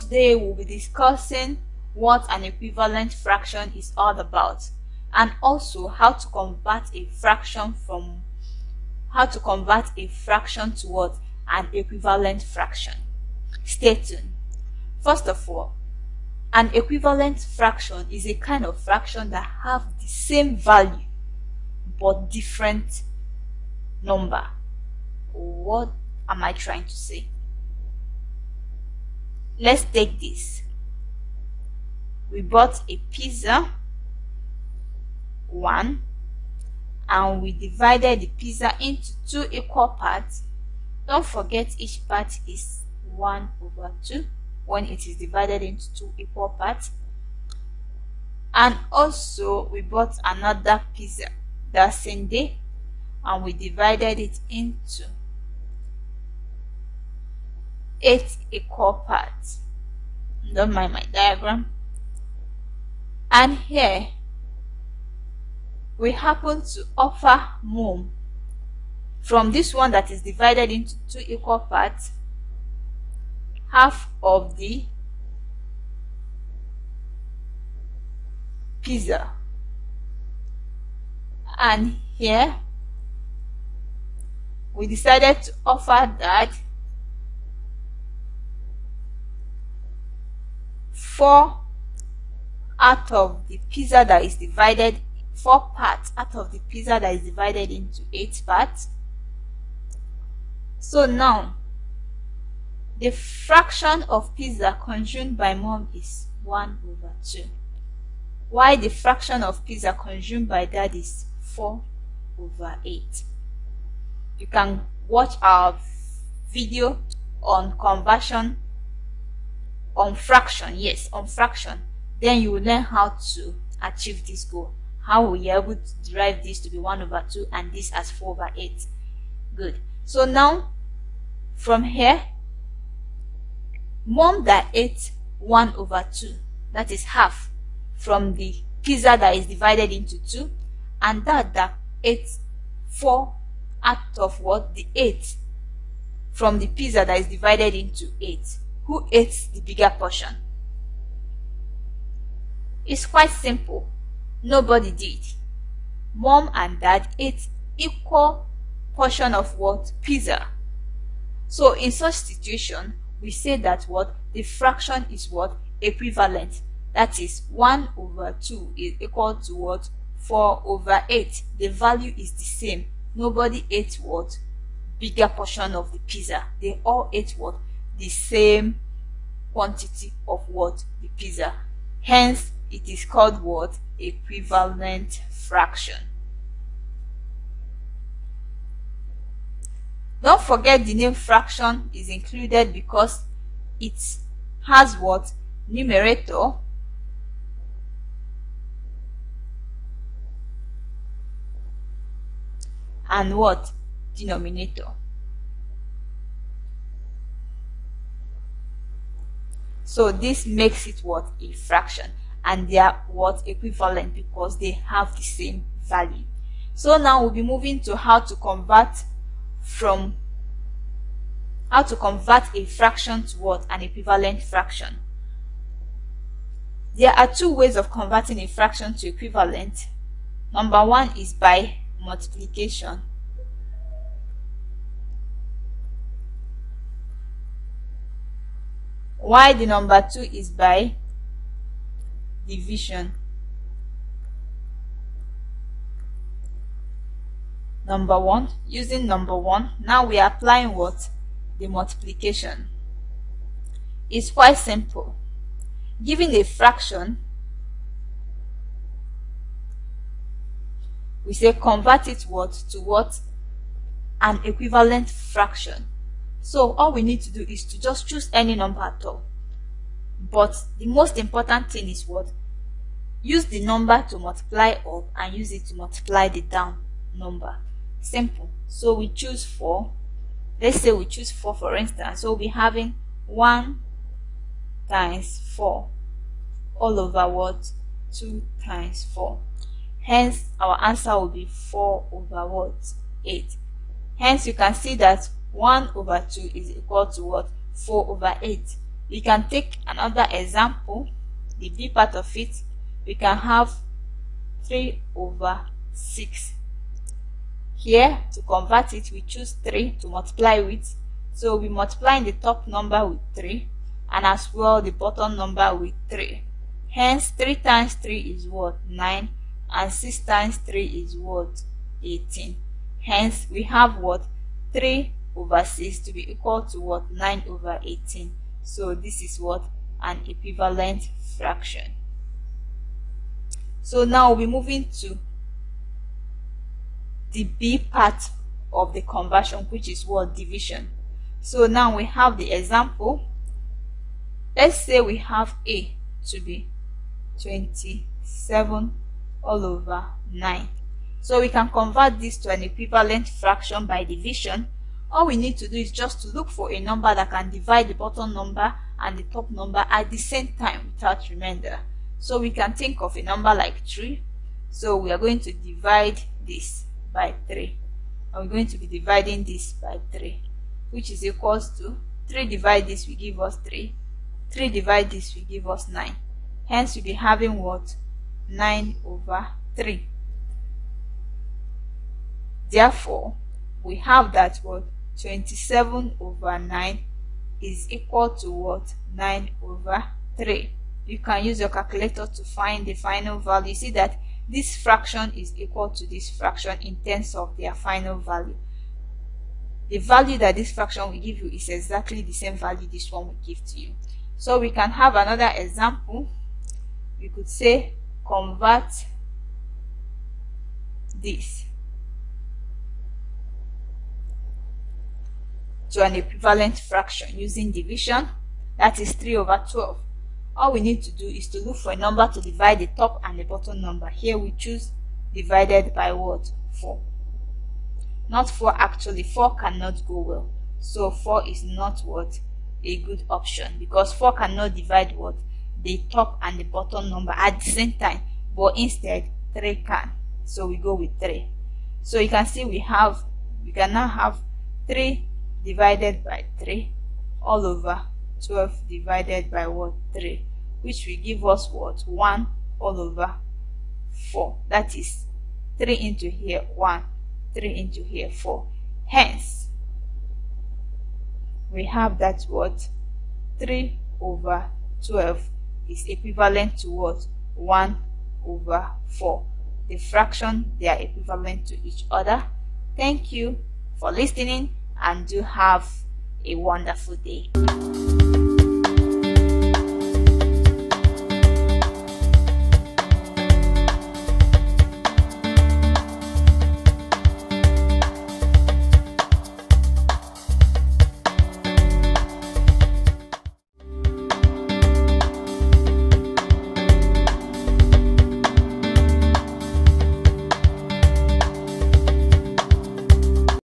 Today we'll be discussing what an equivalent fraction is all about and also how to convert a fraction from how to convert a fraction to what an equivalent fraction. Stay tuned. First of all, an equivalent fraction is a kind of fraction that have the same value but different number. What am I trying to say? Let's take this. We bought a pizza, one, and we divided the pizza into two equal parts. Don't forget each part is 1 over 2 when it is divided into two equal parts. And also we bought another pizza that same day and we divided it into eight equal parts. Don't mind my diagram. And here we happen to offer mom from this one that is divided into two equal parts half of the pizza and here we decided to offer that four out of the pizza that is divided four parts out of the pizza that is divided into eight parts. So now the fraction of pizza consumed by mom is 1 over 2 while the fraction of pizza consumed by dad is 4 over 8 you can watch our video on conversion on fraction yes on fraction. Then you will learn how to achieve this goal. How we are able to derive this to be 1 over 2 and this as 4 over 8 good. So now from here mom that ate 1 over 2 that is half from the pizza that is divided into 2 and that ate 4 out of what? The 8 from the pizza that is divided into 8 who ate the bigger portion? It's quite simple. Nobody did. Mom and dad ate equal portion of what? Pizza. So in such situation we say that what? The fraction is what? Equivalent. That is 1 over 2 is equal to what 4 over 8 the value is the same. Nobody ate what? Bigger portion of the pizza. They all ate what? The same quantity of what? The pizza. Hence it is called what? Equivalent fraction. Don't forget the name fraction is included because it has what? Numerator and what denominator? So this makes it what? A fraction. And they are what? Equivalent because they have the same value. So now we'll be moving to how to convert from how to convert a fraction to what? An equivalent fraction. There are two ways of converting a fraction to equivalent. Number one is by multiplication. While the number two is by division? Number one using number one now we are applying what? The multiplication. It's quite simple. Given a fraction we say convert it what? To what? An equivalent fraction. So all we need to do is to just choose any number at all. But the most important thing is what? Use the number to multiply up and use it to multiply the down number. Simple. So we choose 4 let's say we choose 4 for instance. So we'll be having 1 times 4 all over what? 2 times 4 Hence, our answer will be 4 over what? 8. Hence, you can see that 1 over 2 is equal to what? 4 over 8. We can take another example, the B part of it. We can have 3 over 6. Here, to convert it, we choose 3 to multiply with. So we multiply the top number with 3 and as well the bottom number with 3. Hence, 3 times 3 is what? 9 and 6 times 3 is what? 18. Hence, we have what? 3 over 6 to be equal to what? 9 over 18. So this is what? An equivalent fraction. So now we'll be moving to the B part of the conversion, which is what? Division. So now we have the example. Let's say we have A to be 27 all over 9. So we can convert this to an equivalent fraction by division. All we need to do is just to look for a number that can divide the bottom number and the top number at the same time without remainder. So we can think of a number like 3. So we are going to divide this by 3. And we're going to be dividing this by 3, which is equals to 3 divide this will give us 3. 3 divide this will give us 9. Hence we'll be having what? 9 over 3. Therefore, we have that what 27 over 9 is equal to what 9 over 3. You can use your calculator to find the final value. You see that this fraction is equal to this fraction in terms of their final value. The value that this fraction will give you is exactly the same value this one will give to you. So we can have another example. We could say convert this to an equivalent fraction using division that is 3 over 12 all we need to do is to look for a number to divide the top and the bottom number. Here we choose divided by what? 4 not 4 actually 4 cannot go well. So 4 is not what? A good option because 4 cannot divide what the top and the bottom number at the same time but instead 3 can. So we go with 3 so you can see we have we can now have 3 divided by 3 all over 12 divided by what? 3 which will give us what? 1 all over 4 that is 3 into here 1 3 into here 4 hence we have that what? 3 over 12 is equivalent to what? 1 over 4 the fraction they are equivalent to each other. Thank you for listening and do have a wonderful day